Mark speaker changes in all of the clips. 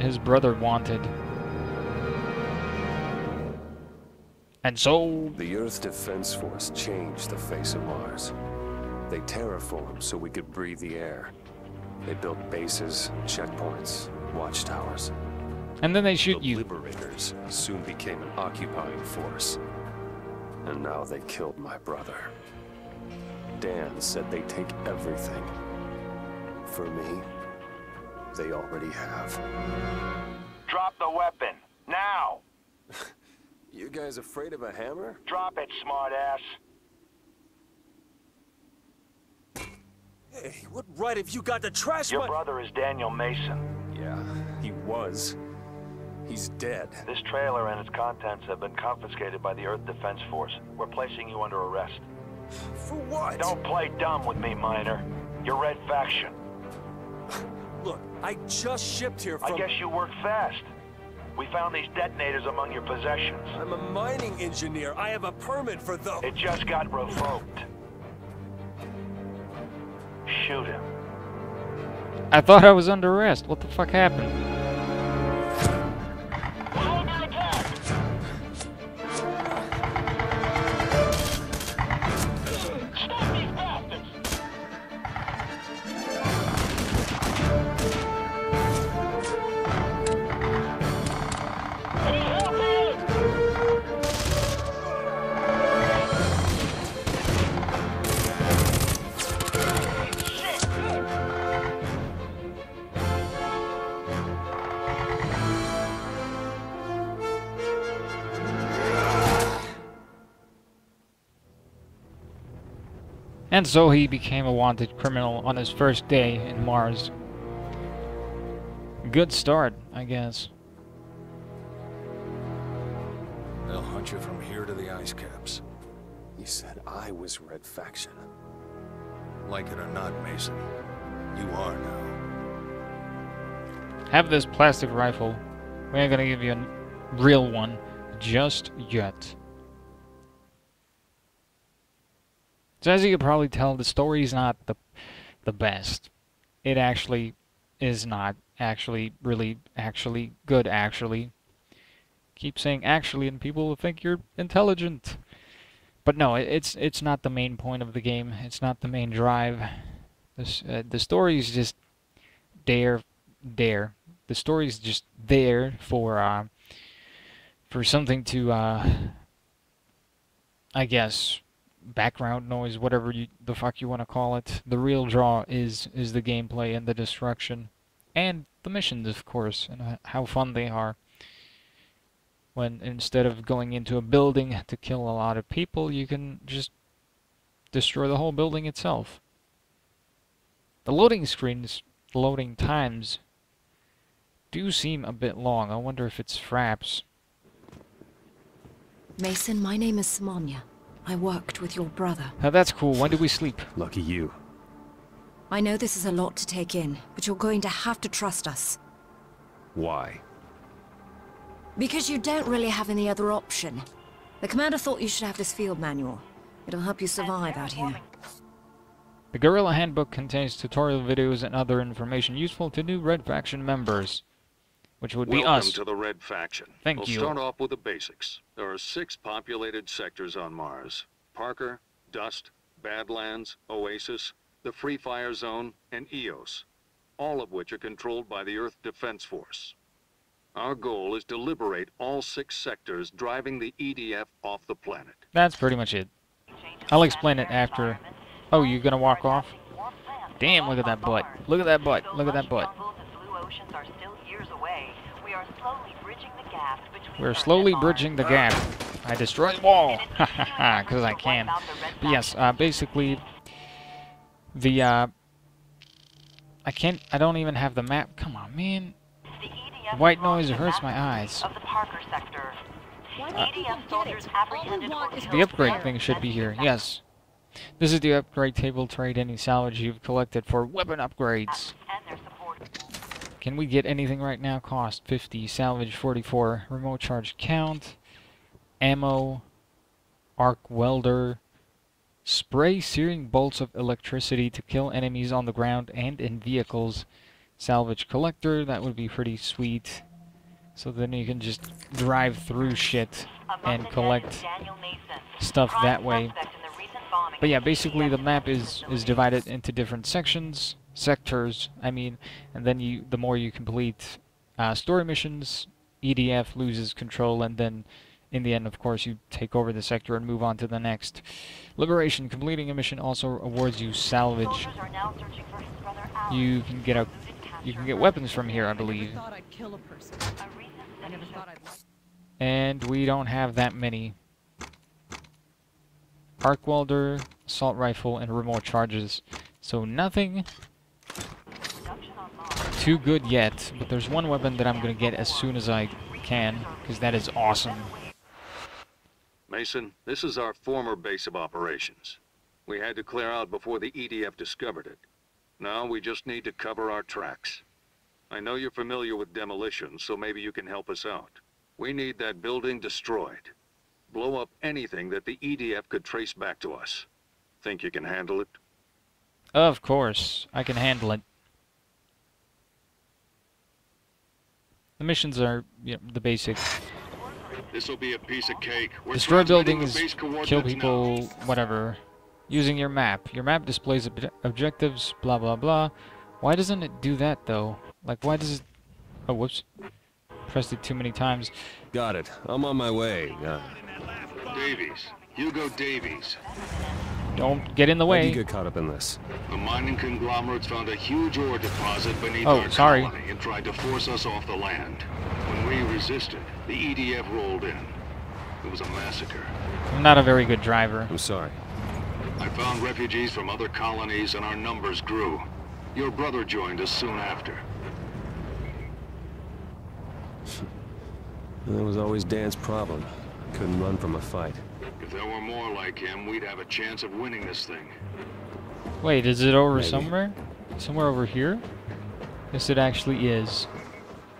Speaker 1: his brother wanted. And so...
Speaker 2: The Earth's Defense Force changed the face of Mars. They terraformed so we could breathe the air. They built bases, checkpoints, watchtowers.
Speaker 1: And then they shoot
Speaker 2: the
Speaker 1: you.
Speaker 2: Liberators soon became an occupying force. And now they killed my brother. Dan said they'd take everything. For me, they already have.
Speaker 3: Drop the weapon. Now!
Speaker 2: You guys afraid of a hammer?
Speaker 3: Drop it, smartass.
Speaker 2: Hey, what right have you got to trash
Speaker 3: Your
Speaker 2: my-
Speaker 3: brother is Daniel Mason.
Speaker 2: Yeah, he was. He's dead.
Speaker 3: This trailer and its contents have been confiscated by the Earth Defense Force. We're placing you under arrest.
Speaker 2: For what?
Speaker 3: Don't play dumb with me, Miner. You're Red Faction.
Speaker 2: Look, I just shipped here from...
Speaker 3: I guess you work fast. We found these detonators among your possessions.
Speaker 2: I'm a mining engineer. I have a permit for those.
Speaker 3: It just got revoked. Shoot him.
Speaker 1: I thought I was under arrest. What the fuck happened? And so he became a wanted criminal on his first day in Mars. Good start, I guess.
Speaker 4: They'll hunt you from here to the ice caps.
Speaker 2: You said I was Red Faction.
Speaker 4: Like it or not, Mason, you are now.
Speaker 1: Have this plastic rifle. We ain't gonna give you a real one just yet. So as you can probably tell, the story's not the the best. It actually is not actually really actually good actually. Keep saying actually and people will think you're intelligent. But no, it, it's it's not the main point of the game. It's not the main drive. This uh, the story is just there there. The story is just there for uh for something to uh I guess background noise, whatever you, the fuck you want to call it. The real draw is is the gameplay and the destruction, and the missions, of course, and how fun they are. When instead of going into a building to kill a lot of people, you can just destroy the whole building itself. The loading screens, loading times, do seem a bit long. I wonder if it's fraps.
Speaker 5: Mason, my name is Samanya. I worked with your brother.
Speaker 1: Now that's cool. When do we sleep?
Speaker 2: Lucky you.
Speaker 5: I know this is a lot to take in, but you're going to have to trust us.
Speaker 2: Why?
Speaker 5: Because you don't really have any other option. The commander thought you should have this field manual. It'll help you survive out here.
Speaker 1: The Guerrilla Handbook contains tutorial videos and other information useful to new Red Faction members, which would be
Speaker 4: Welcome to the Red Faction.
Speaker 1: Thank
Speaker 4: we'll
Speaker 1: you.
Speaker 4: start off with the basics. There are six populated sectors on Mars. Parker, Dust, Badlands, Oasis, the Free Fire Zone, and Eos. All of which are controlled by the Earth Defense Force. Our goal is to liberate all six sectors, driving the EDF off the planet.
Speaker 1: That's pretty much it. I'll explain it after. Oh, you're gonna walk off? Damn, look at that butt. Look at that butt. Look at that butt. We're slowly bridging the gap. I destroy the wall. Ha ha ha, because I can. But yes, uh, basically, the, uh, I can't, I don't even have the map. Come on, man. White noise hurts my eyes.
Speaker 6: Of the Parker sector. EDF soldiers apprehended or killed
Speaker 1: The upgrade thing should be here, yes. This is the upgrade table. Trade any salvage you've collected for weapon upgrades. Can we get anything right now? Cost 50, salvage 44, remote charge count, ammo, arc welder, spray searing bolts of electricity to kill enemies on the ground and in vehicles, salvage collector. That would be pretty sweet. So then you can just drive through shit and collect stuff that way. But yeah, basically the map is is divided into different sections, sectors. I mean, and then you the more you complete uh, story missions, EDF loses control, and then in the end, of course, you take over the sector and move on to the next. Liberation completing a mission also awards you salvage.
Speaker 6: Soldiers are now searching for his brother Alan,
Speaker 1: You can get a you can get weapons from here, I believe.
Speaker 7: I'd kill a person.
Speaker 6: A recent
Speaker 7: I
Speaker 6: study
Speaker 7: never
Speaker 6: showed
Speaker 7: thought I'd want
Speaker 1: And we don't have that many. Arc welder, assault rifle, and remote charges. So nothing
Speaker 6: production on Mars.
Speaker 1: Too good yet, but there's one weapon that I'm gonna get as soon as I can, because that is awesome.
Speaker 4: Mason, this is our former base of operations. We had to clear out before the EDF discovered it. Now we just need to cover our tracks. I know you're familiar with demolition, so maybe you can help us out. We need that building destroyed. Blow up anything that the EDF could trace back to us. Think you can handle it?
Speaker 1: Of course, I can handle it. The missions are you know, the basic.
Speaker 4: This'll be a piece of cake. We're
Speaker 1: Destroy buildings, kill
Speaker 4: coordinates now.
Speaker 1: people, whatever. Using your map. Your map displays ob objectives, blah blah blah. Why doesn't it do that though? Like, why does it... Oh, whoops. Pressed it too many times.
Speaker 2: Got it. I'm on my way. Uh,
Speaker 4: Davies. Hugo Davies.
Speaker 1: Don't get in the
Speaker 2: How'd you get caught up in this?
Speaker 4: The mining conglomerates found a huge ore deposit beneath
Speaker 1: Oh,
Speaker 4: our
Speaker 1: sorry.
Speaker 4: colony and tried to force us off the land. When we resisted, the EDF rolled in. It was a massacre.
Speaker 1: I'm not a very good driver.
Speaker 2: I'm sorry.
Speaker 4: I found refugees from other colonies and our numbers grew. Your brother joined us soon after.
Speaker 2: That was always Dan's problem. Couldn't run from a fight.
Speaker 4: If there were more like him, we'd have a chance of winning this thing.
Speaker 1: Wait, is it over
Speaker 2: Maybe.
Speaker 1: somewhere? Somewhere over here? Yes, it actually is.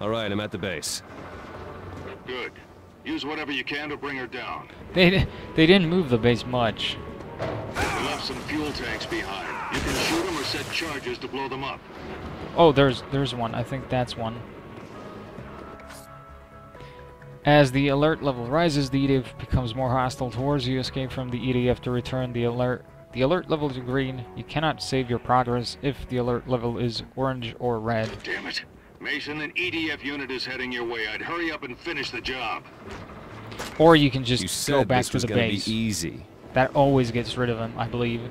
Speaker 2: All right, I'm at the base.
Speaker 4: Good. Use whatever you can to bring her down.
Speaker 1: They they didn't move the base much.
Speaker 4: We left some fuel tanks behind. You can shoot them or set charges to blow them up.
Speaker 1: Oh, there's there's one. I think that's one. As the alert level rises, the EDF becomes more hostile towards you. Escape from the EDF to return the alert. The alert level is green. You cannot save your progress if the alert level is orange or red.
Speaker 4: Damn it. Mason, an EDF unit is heading your way. I'd hurry up and finish the job.
Speaker 1: Or you can just
Speaker 2: you
Speaker 1: go
Speaker 2: said
Speaker 1: back
Speaker 2: this
Speaker 1: to
Speaker 2: was
Speaker 1: the base.
Speaker 2: be easy.
Speaker 1: That always gets rid of them, I believe.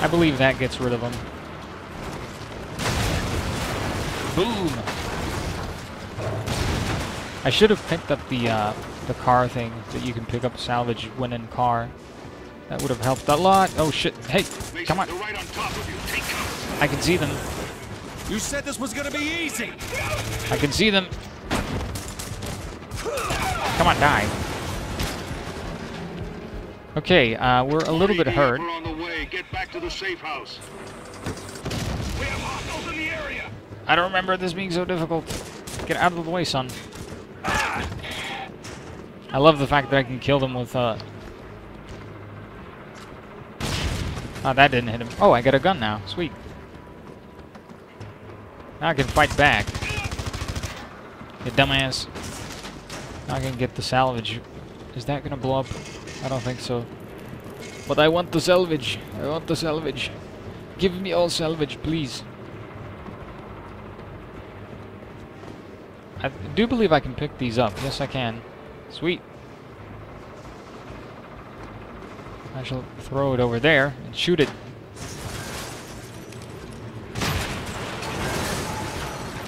Speaker 1: I believe that gets rid of him. Boom! I should have picked up the uh, the car thing that you can pick up salvage when in car. That would have helped a lot. Oh shit! Hey,
Speaker 4: Mason,
Speaker 1: come on!
Speaker 4: right on top of you. Take.
Speaker 1: I can see them.
Speaker 2: You said this was gonna be easy!
Speaker 1: I can see them. Come on, die. Okay, uh, we're a little bit
Speaker 4: EDF
Speaker 1: hurt. I don't remember this being so difficult. Get out of the way, son. I love the fact that I can kill them with, uh... Oh, that didn't hit him. Oh, I got a gun now. Sweet. Now I can fight back. You dumbass. Now I can get the salvage. Is that gonna blow up? I don't think so. But I want the salvage. I want the salvage. Give me all salvage, please. I do believe I can pick these up. Yes, I can. Sweet. I shall throw it over there and shoot it.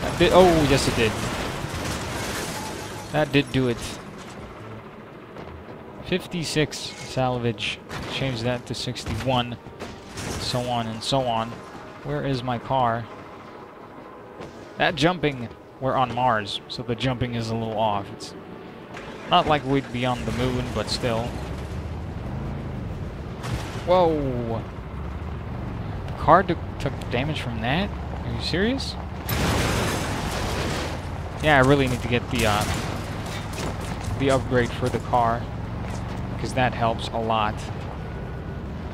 Speaker 1: That did, oh, yes it did. That did do it. 56 salvage. Change that to 61. So on and so on. Where is my car? That jumping, we're on Mars, so the jumping is a little off. It's not like we'd be on the moon, but still. Whoa! The car took took damage from that? Are you serious? Yeah, I really need to get the uh, the upgrade for the car because that helps a lot.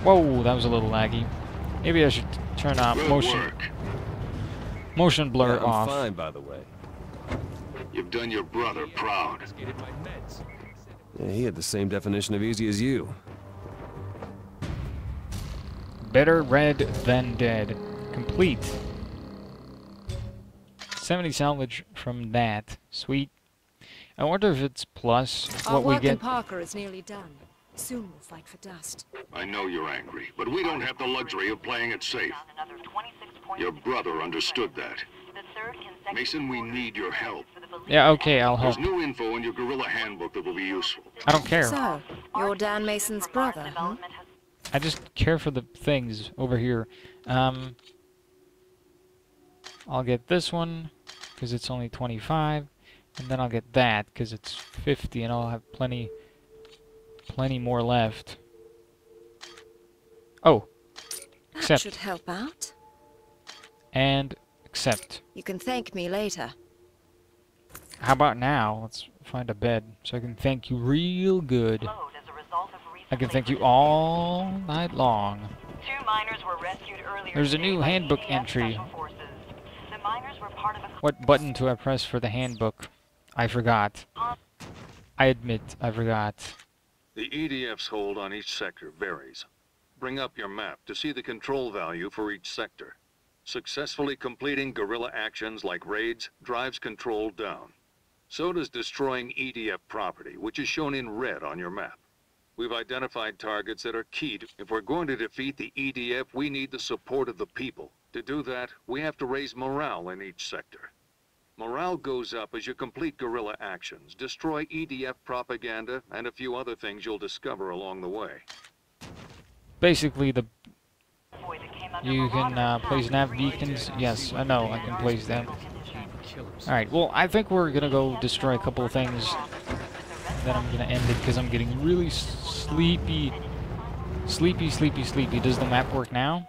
Speaker 1: Whoa, that was a little laggy. Maybe I should turn off motion
Speaker 4: work.
Speaker 1: Motion blur
Speaker 2: Yeah, I'm
Speaker 1: off.
Speaker 2: fine, by the way.
Speaker 4: You've done your brother proud.
Speaker 2: Yeah, he had the same definition of easy as you.
Speaker 1: Better red than dead. Complete. 70 salvage from that. Sweet. I wonder if it's plus
Speaker 5: Our
Speaker 1: what we
Speaker 5: work in
Speaker 1: get.
Speaker 5: Parker is nearly done. Soon we'll fight for dust.
Speaker 4: I know you're angry, but we don't have the luxury of playing it safe.
Speaker 6: Found another 26 points
Speaker 4: Your brother understood that.
Speaker 6: The third consecutive
Speaker 4: Mason, we need your help.
Speaker 6: for the belief
Speaker 1: Yeah, okay, I'll help.
Speaker 4: There's new info in your guerrilla handbook that will be useful.
Speaker 1: I don't care.
Speaker 5: So, you're Dan Mason's brother, huh?
Speaker 1: I just care for the things over here. Um, I'll get this one because it's only 25, and then I'll get that because it's 50, and I'll have plenty, plenty more left. Oh,
Speaker 5: That
Speaker 1: Accept.
Speaker 5: should help out.
Speaker 1: And accept.
Speaker 5: You can thank me later.
Speaker 1: How about now? Let's find a bed so I can thank you real good.
Speaker 6: slowed as a result of
Speaker 1: I can thank you all night long.
Speaker 6: Two miners were rescued earlier
Speaker 1: There's a new handbook
Speaker 6: EDF
Speaker 1: entry.
Speaker 6: The miners were part of a
Speaker 1: What button do I press for the handbook? I forgot. I admit, I forgot.
Speaker 4: The EDF's hold on each sector varies. Bring up your map to see the control value for each sector. Successfully completing guerrilla actions like raids drives control down. So does destroying EDF property, which is shown in red on your map. We've identified targets that are key to... If we're going to defeat the EDF, we need the support of the people. To do that, we have to raise morale in each sector. Morale goes up as you complete guerrilla actions, destroy EDF propaganda, and a few other things you'll discover along the way.
Speaker 1: Basically, the
Speaker 6: boy that came under
Speaker 1: you can uh, place nav beacons. Yes, I know. I can place them. All right. Well, I think we're gonna go destroy a couple of things. Then I'm gonna end it because I'm getting really sleepy, sleepy, sleepy, sleepy. Does the map work now?